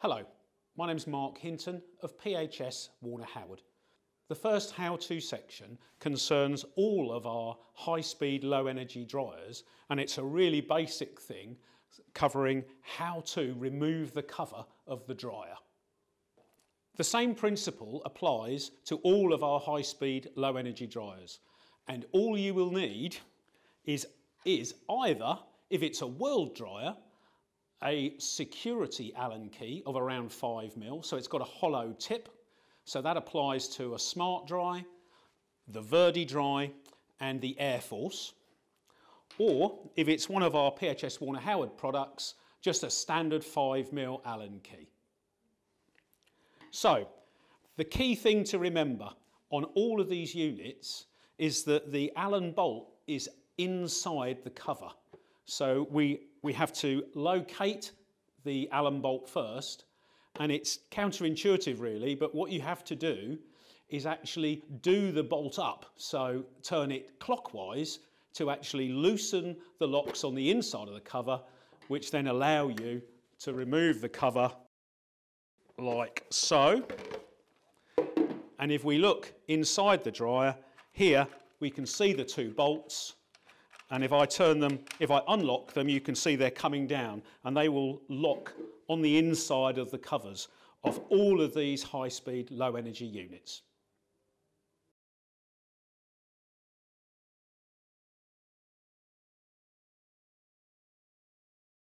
Hello, my name is Mark Hinton of PHS Warner Howard. The first how-to section concerns all of our high-speed low-energy dryers and it's a really basic thing covering how to remove the cover of the dryer. The same principle applies to all of our high-speed low-energy dryers and all you will need is, is either, if it's a world dryer, a security Allen key of around 5 mil, so it's got a hollow tip. So that applies to a SMARTdri, the VERDEdri and the Air Force. Or if it's one of our PHS Warner Howard products, just a standard 5 mil Allen key. So the key thing to remember on all of these units is that the Allen bolt is inside the cover. So we, we have to locate the Allen bolt first, and it's counterintuitive really, but what you have to do is actually do the bolt up. So turn it clockwise to actually loosen the locks on the inside of the cover, which then allow you to remove the cover like so. And if we look inside the dryer, here we can see the two bolts and if I turn them, if I unlock them, you can see they're coming down and they will lock on the inside of the covers of all of these high-speed, low-energy units.